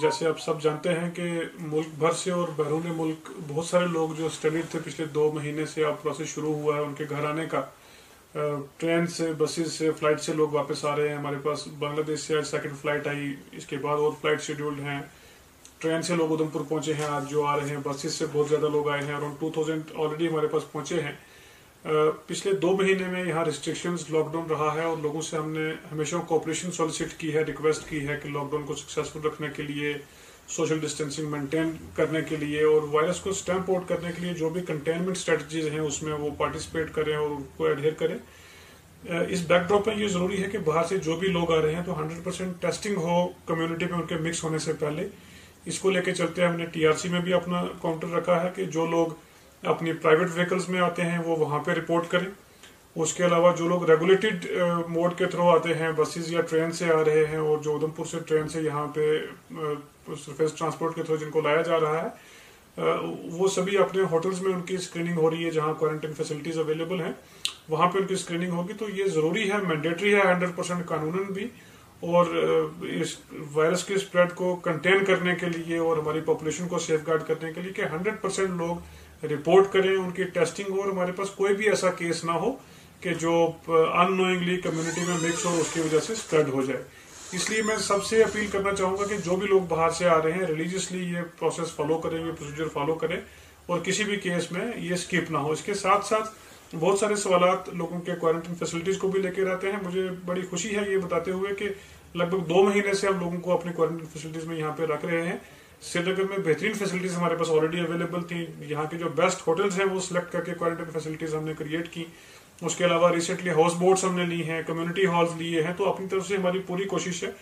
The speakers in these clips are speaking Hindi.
जैसे आप सब जानते हैं कि मुल्क भर से और बैरून मुल्क, बहुत सारे लोग जो स्टडी थे पिछले दो महीने से अब प्रोसेस शुरू हुआ है उनके घर आने का। ट्रेन से बसेस से फ़्लाइट से लोग वापस आ रहे हैं। हमारे पास बांग्लादेश से आज सेकंड फ़्लाइट आई, इसके बाद और फ़्लाइट शेड्यूल्ड हैं। ट्रेन से लोग उधमपुर पहुँचे हैं, आज जो आ रहे हैं। बसेस से बहुत ज़्यादा लोग आए हैं। अराउंड टू थाउज़ेंड ऑलरेडी हमारे पास पहुँचे हैं। पिछले दो महीने में यहाँ रिस्ट्रिक्शंस लॉकडाउन रहा है और लोगों से हमने हमेशा कोऑपरेशन सॉलिसिट की है रिक्वेस्ट की है कि लॉकडाउन को सक्सेसफुल रखने के लिए सोशल डिस्टेंसिंग मेंटेन करने के लिए और वायरस को स्टैंप आउट करने के लिए जो भी कंटेनमेंट स्ट्रेटजीज हैं उसमें वो पार्टिसिपेट करें और उनको एडहेयर करें। इस बैकड्रॉप में ये ज़रूरी है कि बाहर से जो भी लोग आ रहे हैं तो 100 परसेंट टेस्टिंग हो कम्युनिटी में उनके मिक्स होने से पहले। इसको लेके चलते हैं हमने टीआरसी में भी अपना काउंटर रखा है कि जो लोग अपनी प्राइवेट व्हीकल्स में आते हैं, वो वहाँ पे रिपोर्ट करें। उसके अलावा जो लोग रेगुलेटेड मोड के थ्रू आते हैं बसेस या ट्रेन से आ रहे हैं और जो उधमपुर से ट्रेन से यहाँ पे सरफेस ट्रांसपोर्ट के थ्रू जिनको लाया जा रहा है वो सभी अपने होटल्स में उनकी स्क्रीनिंग हो रही है जहाँ क्वारंटाइन फैसिलिटीज़ अवेलेबल हैं। वहाँ पे उनकी स्क्रीनिंग होगी तो ये ज़रूरी है मैंडेटरी है हंड्रेड परसेंट कानूनन भी और इस वायरस के स्प्रेड को कंटेन करने के लिए और हमारी पॉपुलेशन को सेफ़ करने के लिए कि हंड्रेड परसेंट लोग रिपोर्ट करें, उनकी टेस्टिंग हो और हमारे पास कोई भी ऐसा केस ना हो कि जो अनोइंगली कम्युनिटी में मिक्स हो उसकी वजह से स्प्रेड हो जाए। इसलिए मैं सबसे अपील करना चाहूँगा कि जो भी लोग बाहर से आ रहे हैं रिलीजियसली ये प्रोसेस फॉलो करें, ये प्रोसीजर फॉलो करें और किसी भी केस में ये स्किप ना हो। इसके साथ साथ बहुत सारे सवाल लोगों के क्वारंटीन फैसिलिटीज़ को भी लेकर आते हैं। मुझे बड़ी खुशी है ये बताते हुए कि लगभग दो महीने से हम लोगों को अपनी क्वारंटीन फैसिलिटीज़ में यहाँ पे रख रहे हैं। श्रीनगर में बेहतरीन फैसिलिटीज़ हमारे पास ऑलरेडी अवेलेबल थी। यहाँ के जो बेस्ट होटल्स हैं, वो सिलेक्ट करके क्वारंटाइन फैसिलिटीज़ हमने क्रिएट की। उसके अलावा रिसेंटली हाउस बोट्स हमने ली हैं कम्युनिटी हॉल्स लिए हैं। तो अपनी तरफ़ से हमारी पूरी कोशिश है,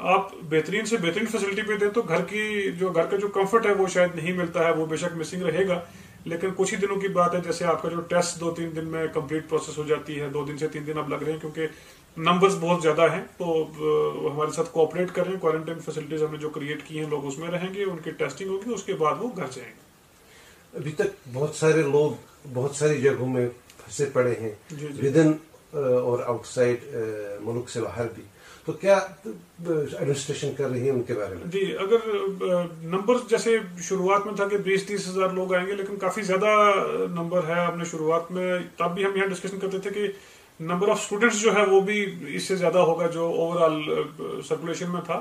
आप बेहतरीन से बेहतरीन फैसिलिटी पे दें तो घर की जो, घर का जो कंफर्ट है, वो शायद नहीं मिलता है, वो बेशक मिसिंग रहेगा। लेकिन कुछ ही दिनों की बात है, जैसे आपका जो टेस्ट दो तीन दिन में कंप्लीट प्रोसेस हो जाती है, दो दिन से तीन दिन अब लग रहे हैं, क्योंकि नंबर्स बहुत ज़्यादा हैं तो हमारे साथ कोऑपरेट कर रहे हैं। क्वारंटाइन फैसिलिटीज़ हमने जो क्रिएट की हैं लोग उसमें रहेंगे उनकी टेस्टिंग होगी उसके बाद वो घर जाएँगे। अभी तक बहुत सारे लोग बहुत सारी जगहों में फंसे पड़े हैं विद इन और आउटसाइड मुल्क से बाहर भी। तो क्या एडमिनिस्ट्रेशन कर रही है उनके बारे में? जी अगर नंबर जैसे शुरुआत में था कि बीस तीस हज़ार लोग आएँगे लेकिन काफ़ी ज़्यादा नंबर है। आपने शुरुआत में तब भी हम यहाँ डिस्कशन करते थे कि नंबर ऑफ़ स्टूडेंट्स जो है वो भी इससे ज़्यादा होगा जो ओवरऑल सर्कुलेशन में था।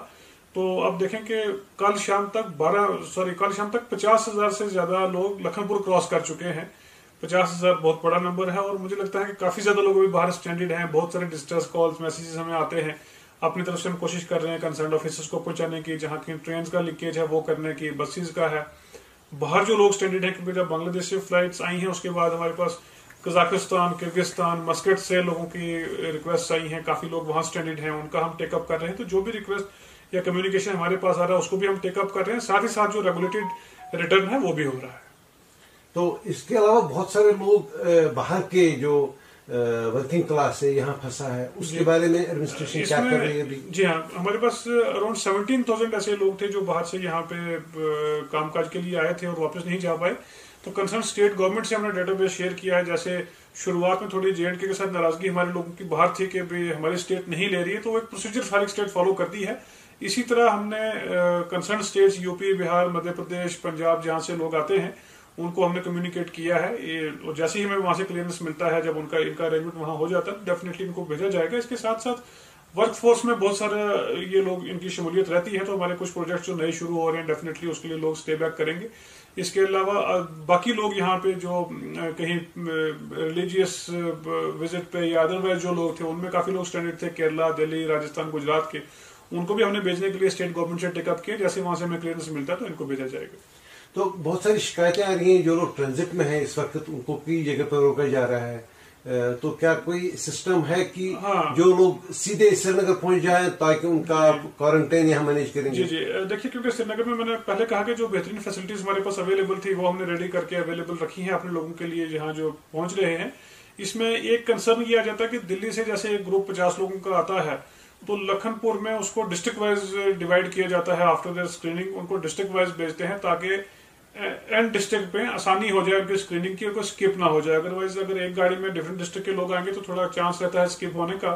तो अब देखें कि कल शाम तक 12 सॉरी कल शाम तक पचास हज़ार से ज़्यादा लोग लखनपुर क्रॉस कर चुके हैं। पचास हज़ार बहुत बड़ा नंबर है और मुझे लगता है कि काफ़ी ज़्यादा लोग अभी बाहर स्टैंडर्ड हैं। बहुत सारे डिस्टर्स कॉल्स मैसेजेस हमें आते हैं। अपनी तरफ़ से हम कोशिश कर रहे हैं कंसर्न ऑफिसर्स को पहुँचाने की, जहाँ की ट्रेन का लीकेज है, वो करने की बसेस का है। बाहर जो लोग स्टैंडर्ड है क्योंकि जब बांग्लादेश से फ्लाइट्स आई हैं, उसके बाद हमारे पास कजाकिस्तान किर्गिस्तान मस्कट से लोगों की रिक्वेस्ट आई हैं। काफ़ी लोग वहाँ स्टैंडर्ड हैं उनका हम टेकअप कर रहे हैं। तो जो भी रिक्वेस्ट या कम्युनिकेशन हमारे पास आ रहा है उसको भी हम टेकअप कर रहे हैं। साथ ही साथ जो रेगुलेटेड रिटर्न है वो भी हो रहा है। तो इसके अलावा बहुत सारे लोग बाहर के जो वर्किंग क्लास है यहाँ फंसा है उसके बारे में एडमिनिस्ट्रेशन क्या कर रही है अभी? जी हाँ हमारे पास अराउंड सेवनटीन थाउज़ेंड ऐसे लोग थे जो बाहर से यहाँ पे कामकाज के लिए आए थे और वापस नहीं जा पाए। तो कंसर्न स्टेट गवर्नमेंट से हमने डेटाबेस शेयर किया है, जैसे शुरुआत में थोड़ी जे के साथ नाराज़गी हमारे लोगों की बाहर थी कि भाई हमारी स्टेट नहीं ले रही है तो एक प्रोसीजर सारी स्टेट फॉलो करती है। इसी तरह हमने concern states UP Bihar, Madhya Pradesh, Punjab, जहाँ से लोग आते हैं, उनको हमने कम्युनिकेट किया है। ये जैसे ही हमें वहाँ से क्लियरेंस मिलता है, जब उनका, इनका अरेंजमेंट वहाँ हो जाता है डेफिनेटली इनको भेजा जाएगा। इसके साथ साथ वर्कफोर्स में बहुत सारे, ये लोग, इनकी शमूलियत रहती है तो हमारे कुछ प्रोजेक्ट जो नए शुरू हो रहे हैं डेफिनेटली उसके लिए लोग स्टे बैक करेंगे। इसके अलावा बाकी लोग यहाँ पे जो कहीं रिलीजियस विज़िट पे या अदरवाइज़ जो लोग थे, उनमें काफ़ी लोग स्टैंडर्ड थे, केरला, दिल्ली, राजस्थान, गुजरात के। उनको भी हमने भेजने के लिए स्टेट गवर्नमेंट से टेकअप किया। जैसे वहाँ से हमें क्लियरेंस मिलता तो इनको भेजा जाएगा। तो बहुत सारी शिकायतें आ रही हैं, जो लोग ट्रांजिट में हैं, इस वक्त उनको कई जगह पर रोका जा रहा है? तो क्या कोई सिस्टम है कि हाँ। जो लोग सीधे श्रीनगर पहुँच जाए ताकि उनका क्वारंटाइन यहाँ मैनेज करेंगे? जी जी। देखिए क्योंकि श्रीनगर में मैंने पहले कहा कि जो बेहतरीन फैसिलिटीज़ हमारे पास अवेलेबल थी वो हमने रेडी करके अवेलेबल रखी है अपने लोगों के लिए जहाँ जो पहुँच रहे हैं। इसमें एक कंसर्न ये आ जाता है कि दिल्ली से जैसे एक ग्रुप पचास लोगों का आता है तो लखनपुर में उसको डिस्ट्रिक्ट वाइज डिवाइड किया जाता है। आफ्टर द स्क्रीनिंग उनको डिस्ट्रिक्ट वाइज भेजते हैं ताकि एंड डिस्ट्रिक्ट पे आसानी हो जाए उनकी स्क्रीनिंग की कोई स्किप ना हो जाए। अदरवाइज़ अगर एक गाड़ी में डिफरेंट डिस्ट्रिक्ट के लोग आएँगे तो थोड़ा चांस रहता है स्किप होने का।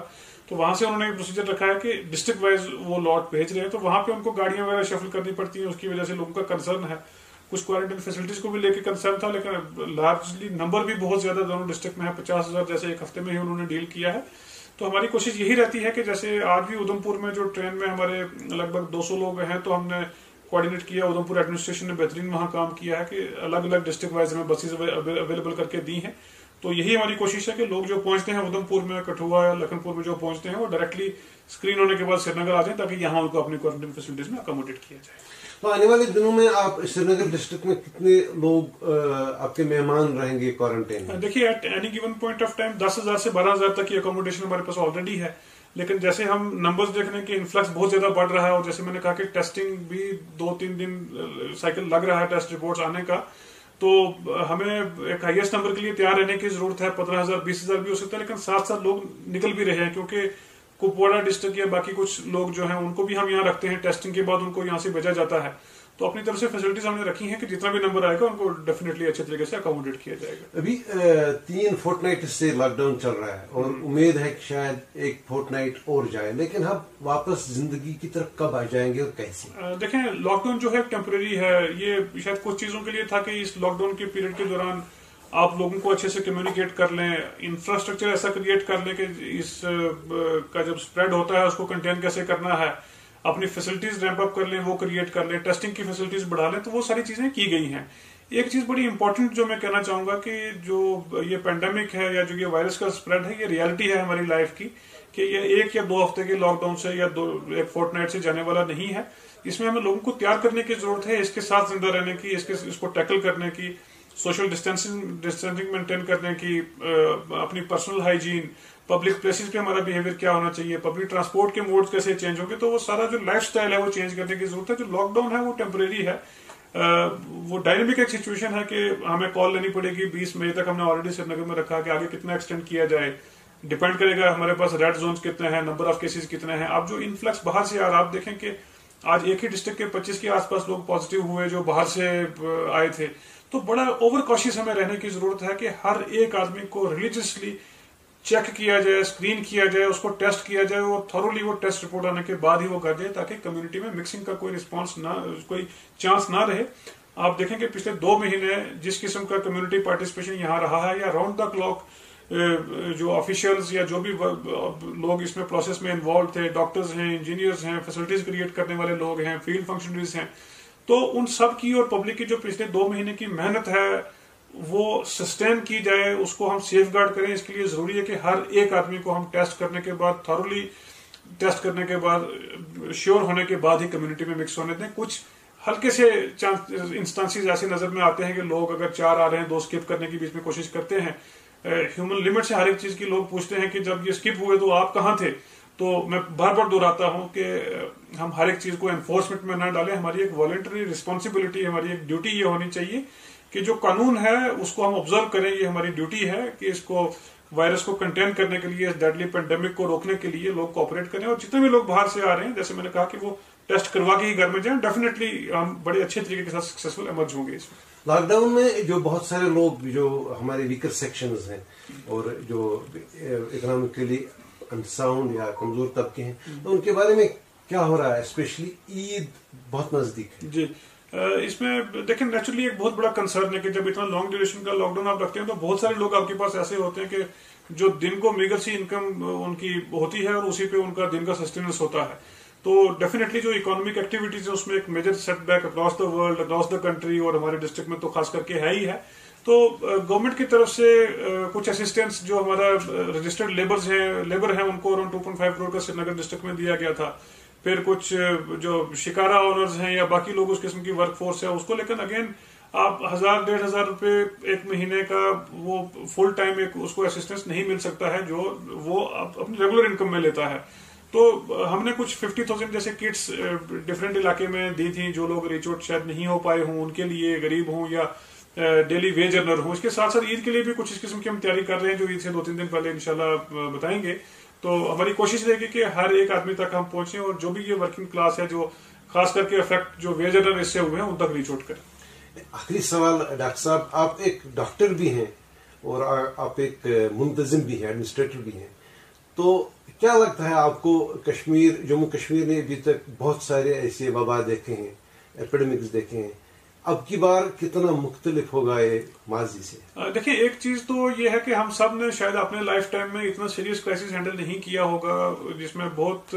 तो वहाँ से उन्होंने प्रोसीजर रखा है कि डिस्ट्रिक्ट वाइज वो लॉट भेज रहे हैं। तो वहाँ पे उनको गाड़ियाँ वगैरह शफल करनी पड़ती है, उसकी वजह से लोगों का कंसर्न है। कुछ क्वारंटाइन फैसिलिटीज़ को भी लेकर कंसर्न था, लेकिन लार्जली नंबर भी बहुत ज़्यादा दोनों डिस्ट्रिक्ट में है। पचास हज़ार जैसे एक हफ़्ते में ही उन्होंने डील किया है। तो हमारी कोशिश यही रहती है कि जैसे आज भी उधमपुर में जो ट्रेन में हमारे लगभग 200 लोग हैं तो हमने कोऑर्डिनेट किया उधमपुर एडमिनिस्ट्रेशन ने बेहतरीन वहाँ काम किया है कि अलग अलग डिस्ट्रिक्ट वाइज हमें बसेज अवेलेबल करके दी हैं। तो यही हमारी कोशिश है कि लोग जो पहुँचते हैं उधमपुर में कठुआ या लखनपुर में जो पहुँचते हैं वो डायरेक्टली स्क्रीन होने के बाद श्रीनगर आ जाए ताकि यहाँ उनको अपनी क्वारंटीन फैसिलिटीज़ में अकोमोडेट किया जाए। तो आने वाले दिनों में आप श्रीनगर डिस्ट्रिक्ट में कितने लोग आपके मेहमान रहेंगे क्वारंटाइन में? देखिए at any given point of time दस हज़ार से बारह हज़ार तक की अकोमोडेशन हमारे पास ऑलरेडी है। लेकिन जैसे हम नंबर्स देख रहे हैं कि इन्फ्लक्स बहुत ज़्यादा बढ़ रहा है और जैसे मैंने कहा कि टेस्टिंग भी दो तीन दिन साइकिल लग रहा है टेस्ट रिपोर्ट्स आने का तो हमें एक हाईएस्ट नंबर के लिए तैयार रहने की ज़रूरत है। पंद्रह हज़ार, बीस हज़ार भी हो सकता है, लेकिन साथ साथ लोग निकल भी रहे हैं क्योंकि कुपवाड़ा डिस्ट्रिक्ट या बाकी कुछ लोग जो हैं, उनको भी हम यहाँ रखते हैं। टेस्टिंग के बाद उनको यहाँ से भेजा जाता है। तो अपनी तरफ़ से फैसिलिटीज़ हमने रखी हैं कि जितना भी नंबर आएगा उनको डेफिनेटली अच्छे तरीके से अकोमोडेट किया जाएगा। अभी तीन फोर्टनाइट से लॉकडाउन चल रहा है और हम्म। उम्मीद है कि शायद एक फोर्टनाइट और जाए लेकिन हम वापस ज़िंदगी की तरफ़ कब आ जाएँगे और कैसे? देखें लॉकडाउन जो है टेम्पररी है। ये शायद कुछ चीज़ों के लिए था कि इस लॉकडाउन के पीरियड के दौरान आप लोगों को अच्छे से कम्युनिकेट कर लें इंफ्रास्ट्रक्चर ऐसा क्रिएट कर लें कि इस का जब स्प्रेड होता है उसको कंटेन कैसे करना है। अपनी फैसिलिटीज़ रैंप अप कर लें, वो क्रिएट कर लें टेस्टिंग की फैसिलिटीज़ बढ़ा लें तो वो सारी चीज़ें की गई हैं। एक चीज़ बड़ी इंपॉर्टेंट जो मैं कहना चाहूँगा कि जो ये पेंडेमिक है या जो ये वायरस का स्प्रेड है, ये रियलिटी है हमारी लाइफ की, कि ये एक या दो हफ़्ते के लॉकडाउन से या दो, एक फोर्टनाइट से जाने वाला नहीं है। इसमें हमें लोगों को तैयार करने की ज़रूरत है, इसके साथ ज़िंदा रहने की, इसके, इसको टैकल करने की। सोशल डिस्टेंसिंग डिस्टेंसिंग मेंटेन करने की अपनी पर्सनल हाइजीन पब्लिक प्लेसेस पे हमारा बिहेवियर क्या होना चाहिए पब्लिक ट्रांसपोर्ट के मोड्स कैसे चेंज होंगे तो वो सारा जो लाइफ है वो चेंज करने की ज़रूरत है, जो लॉकडाउन है वो टेम्परेरी है। वो डायनेमिक एक सिचुएशन है कि हमें कॉल लेनी पड़ेगी, बीस मई तक हमने ऑलरेडी श्रीनगर में रखा कि आगे कितना एक्सटेंड किया जाए। डिपेंड करेगा हमारे पास रेड जोन कितने हैं नंबर ऑफ़ केसेस कितने हैं। अब जो इन्फ्लक्स बाहर से आ रहा आप देखें कि आज एक ही डिस्ट्रिक्ट के 25 के आसपास लोग पॉजिटिव हुए जो बाहर से आए थे। तो बड़ा ओवर कॉशियस हमें रहने की ज़रूरत है कि हर एक आदमी को रिलीजियसली चेक किया जाए स्क्रीन किया जाए, उसको टेस्ट किया जाए और थोरोली वो टेस्ट रिपोर्ट आने के बाद ही वो कर जाए ताकि कम्युनिटी में मिक्सिंग का कोई रिस्पांस ना, कोई चांस ना रहे। आप देखेंगे पिछले दो महीने जिस किस्म का कम्युनिटी पार्टिसिपेशन यहाँ रहा है या राउंड द क्लॉक जो ऑफिशियल्स या जो भी लोग इसमें प्रोसेस में इन्वॉल्व थे डॉक्टर्स हैं इंजीनियर्स हैं फैसिलिटीज़ क्रिएट करने वाले लोग हैं फ़ील्ड फंक्शनरीज हैं तो उन सब की और पब्लिक की जो पिछले दो महीने की मेहनत है, वो सस्टेन की जाए, उसको हम सेफ़ गार्ड करें। इसके लिए ज़रूरी है कि हर एक आदमी को हम टेस्ट करने के बाद थॉरली टेस्ट करने के बाद श्योर होने के बाद ही कम्युनिटी में मिक्स होने दें। कुछ हल्के से इंस्टांसिस ऐसे नज़र में आते हैं कि लोग अगर चार आ रहे हैं, दो स्किप करने की बीच में कोशिश करते हैं ह्यूमन लिमिट से हर एक चीज़ की लोग पूछते हैं कि जब ये स्किप हुए तो आप कहाँ थे? तो मैं बार बार दोहराता हूँ कि हम हर एक चीज़ को एनफोर्समेंट में न डालें। हमारी एक वॉलेंटरी रिस्पॉन्सिबिलिटी हमारी एक ड्यूटी ये होनी चाहिए कि जो कानून है, उसको हम ऑब्ज़र्व करें। ये हमारी ड्यूटी है कि इसको वायरस को कंटेन करने के लिए, इस डेडली पेंडेमिक को रोकने के लिए लोग कोऑपरेट करें। और जितने भी लोग बाहर से आ रहे हैं, जैसे मैंने कहा कि वो टेस्ट करवा के ही घर में जाए। डेफिनेटली हम बड़े अच्छे तरीके के साथ सक्सेसफुल एमर्ज होंगे इसमें लॉकडाउन में जो बहुत सारे लोग जो हमारे वीकर सेक्शन हैं और जो इकोनॉमिकली अनसाउंड या कमज़ोर तबके हैं तो उनके बारे में क्या हो रहा है? स्पेशली ईद बहुत नज़दीक है। जी। इसमें देखें नेचुरली एक बहुत बड़ा कंसर्न है कि जब इतना लॉन्ग ड्यूरेशन का लॉकडाउन आप रखते हैं तो बहुत सारे लोग आपके पास ऐसे होते हैं कि जो दिन को मेगर सी इनकम उनकी होती है और उसी पे उनका दिन का सस्टेनेंस होता है। तो डेफिनेटली जो इकोनॉमिक एक्टिविटीज़ है, उसमें एक major setback across the world across the country और हमारे डिस्ट्रिक्ट में तो खास करके है ही है। तो गवर्नमेंट की तरफ़ से कुछ असिस्टेंस जो हमारा रजिस्टर्ड लेबर है लेबर है, उनको around two point five crore का श्रीनगर डिस्ट्रिक्ट में दिया गया था। फिर कुछ जो शिकारा ऑनर्स हैं या बाकी लोग उस किस्म की वर्क फोर्स है, उसको लेकिन अगेन आप हज़ार, डेढ़ हज़ार रुपए एक महीने का वो फुल टाइम एक उसको असिस्टेंस नहीं मिल सकता है, जो वो अपनी रेगुलर इनकम में लेता है। तो हमने कुछ फिफ्टी थाउज़ेंड जैसे किट्स डिफरेंट इलाके में दी थी जो लोग रिच आउट शायद नहीं हो पाए हों, उनके लिए गरीब हों या डेली वेज अर्नर हों। इसके साथ साथ ईद के लिए भी कुछ इस किस्म की हम तैयारी कर रहे हैं, जो ईद से दो तीन दिन पहले इंशाल्लाह बताएँगे। तो हमारी कोशिश रहेगी कि हर एक आदमी तक हम पहुँचे और जो भी ये वर्किंग क्लास है, जो खास करके इफ़ेक्ट जो वेज अर्नर इससे हुए हैं, उन तक रीच आउट करें। आखिरी सवाल, डॉक्टर साहब, आप एक डॉक्टर भी हैं और आप एक मुंतजिम भी हैं एडमिनिस्ट्रेटर भी हैं। तो क्या लगता है आपको कश्मीर, जम्मू कश्मीर ने अभी तक बहुत सारे ऐसे वबा देखे हैं एपिडेमिक्स देखे हैं? अब की बार कितना मुख्तलिफ़ होगा ये माजी से? देखिए, एक चीज़ तो ये है कि हम सबने शायद अपने लाइफ टाइम में इतना सीरियस क्राइसिस हैंडल नहीं किया होगा, जिसमें बहुत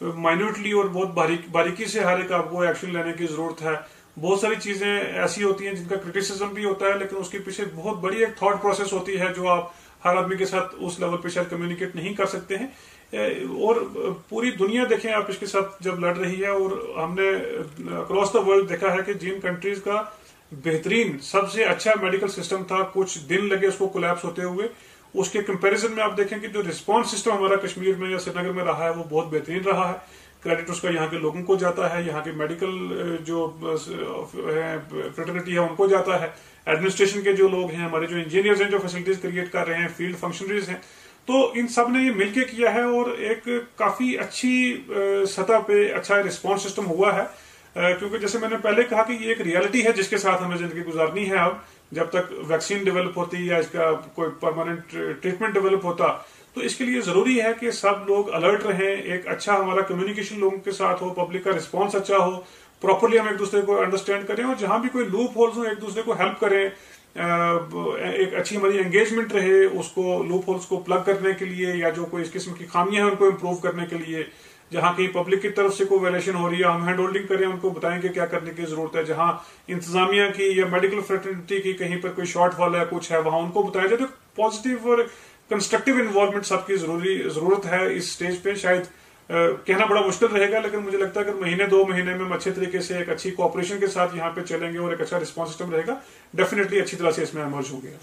माइन्यूटली और बहुत बारीक, बारीकी से हर एक आपको एक्शन लेने की ज़रूरत है। बहुत सारी चीज़ें ऐसी होती हैं जिनका क्रिटिसिज्म भी होता है, लेकिन उसके पीछे बहुत बड़ी एक थॉट प्रोसेस होती है जो आप हर आदमी के साथ उस लेवल पे शायद कम्युनिकेट नहीं कर सकते हैं। और पूरी दुनिया देखें आप इसके साथ जब लड़ रही है और हमने अक्रॉस द वर्ल्ड देखा है कि जिन कंट्रीज़ का बेहतरीन, सबसे अच्छा मेडिकल सिस्टम था, कुछ दिन लगे उसको कोलैप्स होते हुए, उसके कंपैरिजन में आप देखें कि जो रिस्पांस सिस्टम हमारा कश्मीर में या श्रीनगर में रहा है, वो बहुत बेहतरीन रहा है। क्रेडिट उसका यहाँ के लोगों को जाता है, यहाँ के मेडिकल जो है फ्रेटर्निटी है, उनको जाता है। एडमिनिस्ट्रेशन के जो लोग हैं, हमारे जो इंजीनियर्स हैं जो फैसिलिटीज़ क्रिएट कर रहे हैं फ़ील्ड फंक्शनरीज हैं तो इन सबने ये मिलकर किया है और एक काफ़ी अच्छी सतह पे अच्छा रिस्पॉन्स सिस्टम हुआ है। क्योंकि जैसे मैंने पहले कहा कि ये एक रियलिटी है जिसके साथ हमें ज़िंदगी गुजारनी है अब। जब तक वैक्सीन डेवलप होती या इसका कोई परमानेंट ट्रीटमेंट डेवलप होता तो इसके लिए ज़रूरी है कि सब लोग अलर्ट रहें, एक अच्छा हमारा कम्युनिकेशन लोगों के साथ हो पब्लिक का रिस्पॉन्स अच्छा हो प्रॉपरली हम एक दूसरे को अंडरस्टैंड करें और जहाँ भी कोई लूप होल्स हो, एक दूसरे को हेल्प करें एक अच्छी हमारी एंगेजमेंट रहे उसको लूप होल्स को प्लग करने के लिए या जो कोई इस किस्म की खामियाँ हैं उनको इम्प्रूव करने के लिए। जहाँ कहीं पब्लिक की तरफ़ से कोई वैलेशन हो रही है, हम हैंड होल्डिंग करें, उनको बताएँ कि क्या करने की ज़रूरत है। जहाँ इंतजामिया की या मेडिकल फ्रेटर्निटी की कहीं पर कोई शॉर्ट फॉल है, कुछ है, वहाँ उनको बताया जाए तो पॉजिटिव और कंस्ट्रक्टिव इन्वॉल्वमेंट सबकी ज़रूरी, ज़रूरत है इस स्टेज पे शायद। कहना बड़ा मुश्किल रहेगा, लेकिन मुझे लगता है अगर महीने, दो महीने में अच्छे तरीके से एक अच्छी कॉपरेशन के साथ यहाँ पे चलेंगे और एक अच्छा रिस्पॉन्स सिस्टम रहेगा डेफिनेटली अच्छी तरह से इसमें एमर्ज हो गया